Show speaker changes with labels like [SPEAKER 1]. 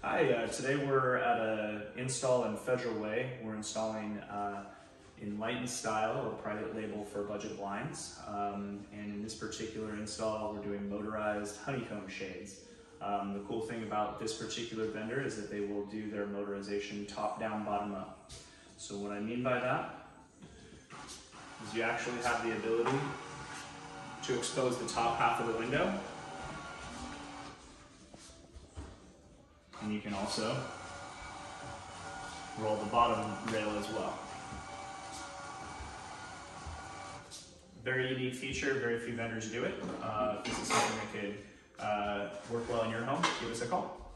[SPEAKER 1] Hi, uh, today we're at a install in Federal Way. We're installing uh, in Light and Style, a private label for budget blinds. Um, and in this particular install, we're doing motorized honeycomb shades. Um, the cool thing about this particular vendor is that they will do their motorization top down, bottom up. So what I mean by that is you actually have the ability to expose the top half of the window and you can also roll the bottom rail as well. Very unique feature, very few vendors do it. Uh, this is something that could uh, work well in your home, give us a call.